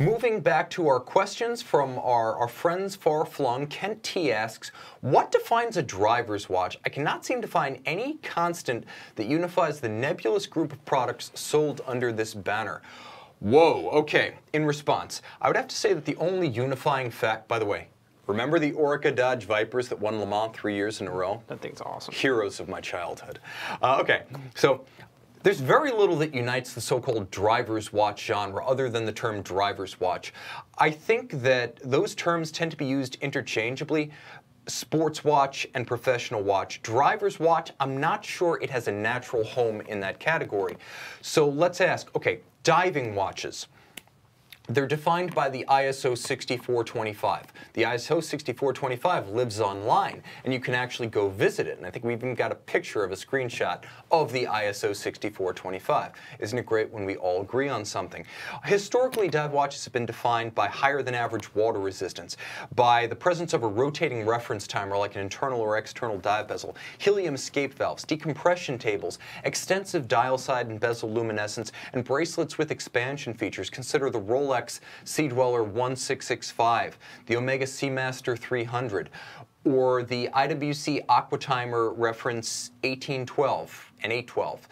Moving back to our questions from our, our friends far flung, Kent T asks, What defines a driver's watch? I cannot seem to find any constant that unifies the nebulous group of products sold under this banner. Whoa, okay. In response, I would have to say that the only unifying fact, by the way, remember the Oreca Dodge Vipers that won Le Mans three years in a row? That thing's awesome. Heroes of my childhood. Uh, okay, so there's very little that unites the so-called driver's watch genre other than the term driver's watch. I think that those terms tend to be used interchangeably, sports watch and professional watch. Driver's watch, I'm not sure it has a natural home in that category. So let's ask, okay, diving watches. They're defined by the ISO 6425. The ISO 6425 lives online, and you can actually go visit it. And I think we even got a picture of a screenshot of the ISO 6425. Isn't it great when we all agree on something? Historically, dive watches have been defined by higher than average water resistance, by the presence of a rotating reference timer like an internal or external dive bezel, helium escape valves, decompression tables, extensive dial side and bezel luminescence, and bracelets with expansion features. Consider the Rolex Rolex Sea Dweller 1665, the Omega Seamaster 300, or the IWC Aquatimer reference 1812 and 812.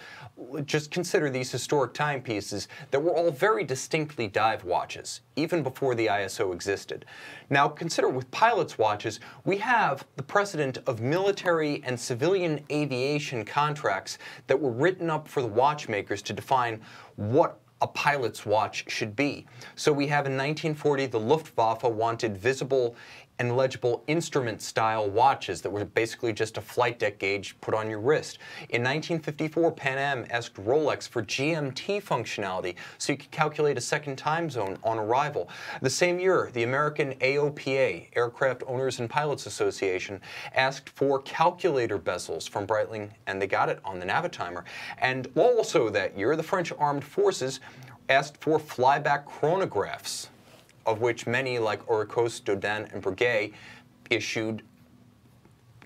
Just consider these historic timepieces that were all very distinctly dive watches, even before the ISO existed. Now consider with pilot's watches, we have the precedent of military and civilian aviation contracts that were written up for the watchmakers to define what a pilot's watch should be. So we have in 1940 the Luftwaffe wanted visible and legible instrument style watches that were basically just a flight deck gauge put on your wrist. In 1954, Pan Am asked Rolex for GMT functionality so you could calculate a second time zone on arrival. The same year, the American AOPA, Aircraft Owners and Pilots Association, asked for calculator bezels from Breitling, and they got it on the Navitimer. And also that year, the French Armed Forces asked for flyback chronographs of which many, like Auricoste, Dodane, and Breguet, issued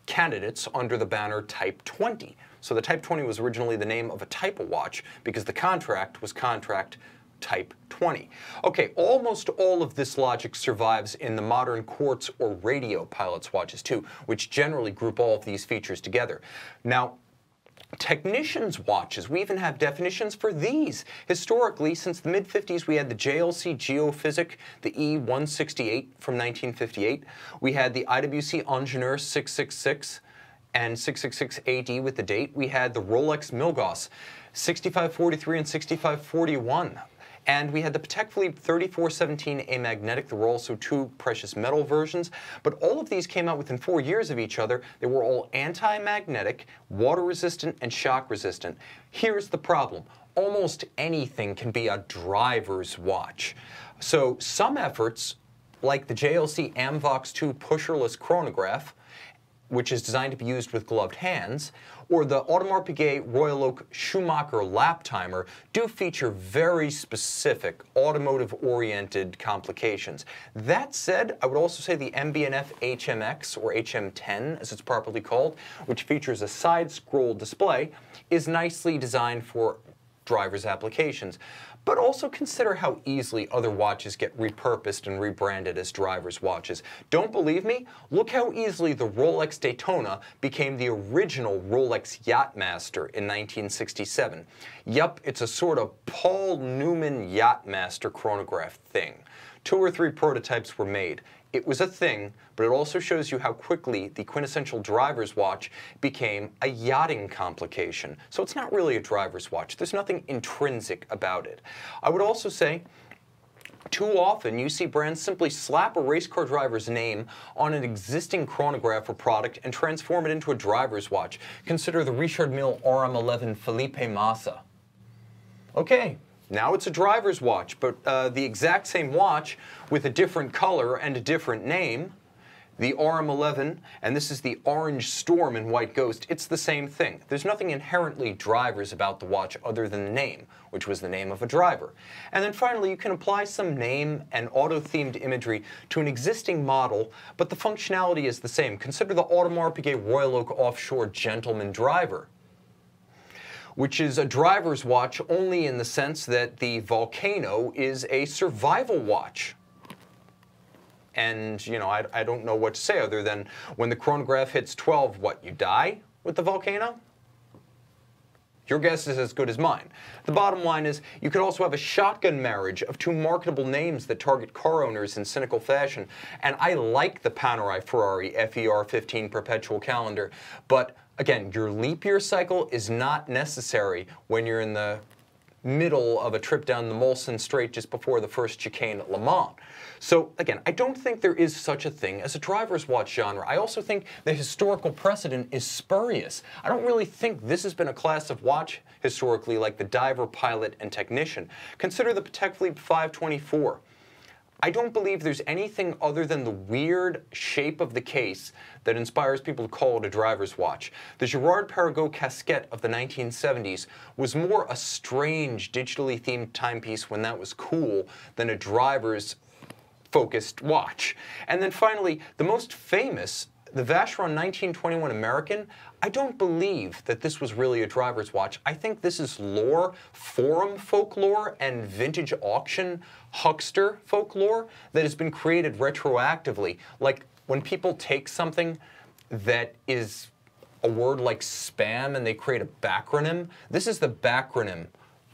candidates under the banner Type 20. So the Type 20 was originally the name of a type of watch because the contract was contract Type 20. Okay, almost all of this logic survives in the modern quartz or radio pilot's watches too, which generally group all of these features together. Now, Technicians' watches, we even have definitions for these. Historically, since the mid-50s, we had the JLC Geophysic, the E168 from 1958. We had the IWC Ingenieur 666 and 666 AD with the date. We had the Rolex Milgauss 6543 and 6541 and we had the Patek Philippe 3417 amagnetic. There were also two precious metal versions, but all of these came out within four years of each other. They were all anti-magnetic, water resistant, and shock resistant. Here's the problem. Almost anything can be a driver's watch. So some efforts, like the JLC Amvox 2 pusherless chronograph, which is designed to be used with gloved hands, or the Audemars Piguet Royal Oak Schumacher lap timer do feature very specific automotive-oriented complications. That said, I would also say the MB&F HMX, or HM10 as it's properly called, which features a side-scroll display, is nicely designed for driver's applications but also consider how easily other watches get repurposed and rebranded as driver's watches. Don't believe me? Look how easily the Rolex Daytona became the original Rolex Yachtmaster in 1967. Yup, it's a sort of Paul Newman Yachtmaster chronograph thing. Two or three prototypes were made. It was a thing, but it also shows you how quickly the quintessential driver's watch became a yachting complication. So it's not really a driver's watch. There's nothing intrinsic about it. I would also say too often, you see brands simply slap a race car driver's name on an existing chronograph or product and transform it into a driver's watch. Consider the Richard Mille RM11 Felipe Massa. Okay, now it's a driver's watch, but uh, the exact same watch with a different color and a different name. The RM11, and this is the Orange Storm in White Ghost, it's the same thing. There's nothing inherently drivers about the watch other than the name, which was the name of a driver. And then finally, you can apply some name and auto-themed imagery to an existing model, but the functionality is the same. Consider the Audemars Piguet Royal Oak Offshore Gentleman Driver. Which is a driver's watch only in the sense that the volcano is a survival watch. And, you know, I, I don't know what to say other than when the chronograph hits 12, what, you die with the volcano? Your guess is as good as mine. The bottom line is, you could also have a shotgun marriage of two marketable names that target car owners in cynical fashion. And I like the Panerai Ferrari FER 15 perpetual calendar, but again, your leap year cycle is not necessary when you're in the middle of a trip down the Mulsanne Straight just before the first chicane at Le Mans. So again, I don't think there is such a thing as a driver's watch genre. I also think the historical precedent is spurious. I don't really think this has been a class of watch historically like the diver, pilot, and technician. Consider the Patek Philippe 524. I don't believe there's anything other than the weird shape of the case that inspires people to call it a driver's watch. The Girard-Perregaux casquette of the 1970s was more a strange digitally themed timepiece when that was cool than a driver's focused watch. And then finally, the most famous the Vacheron 1921 American, I don't believe that this was really a driver's watch. I think this is lore, forum folklore, and vintage auction huckster folklore that has been created retroactively. Like when people take something that is a word like spam and they create a backronym, this is the backronym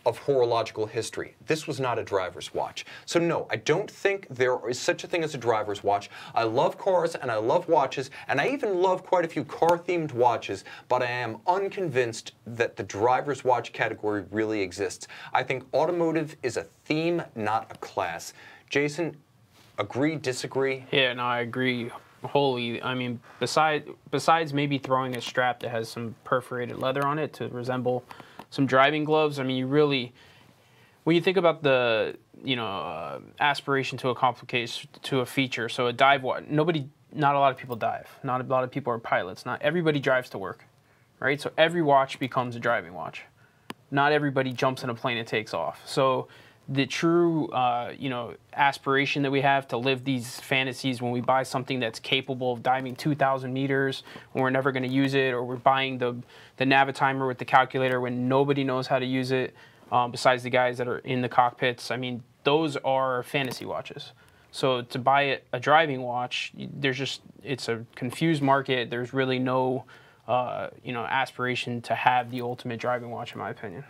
of horological history. This was not a driver's watch. So no, I don't think there is such a thing as a driver's watch. I love cars and I love watches, and I even love quite a few car-themed watches, but I am unconvinced that the driver's watch category really exists. I think automotive is a theme, not a class. Jason, agree, disagree? Yeah, no, I agree wholly. I mean, besides besides maybe throwing a strap that has some perforated leather on it to resemble some driving gloves. I mean, you really, when you think about the, you know, uh, aspiration to a complication, to a feature, so a dive nobody, not a lot of people dive. Not a lot of people are pilots. Not everybody drives to work, right? So every watch becomes a driving watch. Not everybody jumps in a plane and takes off. So the true uh, you know aspiration that we have to live these fantasies when we buy something that's capable of diving 2,000 meters when we're never going to use it, or we're buying the the Navitimer with the calculator when nobody knows how to use it, um, besides the guys that are in the cockpits. I mean, those are fantasy watches. So to buy a driving watch, there's just it's a confused market. There's really no uh, you know aspiration to have the ultimate driving watch, in my opinion.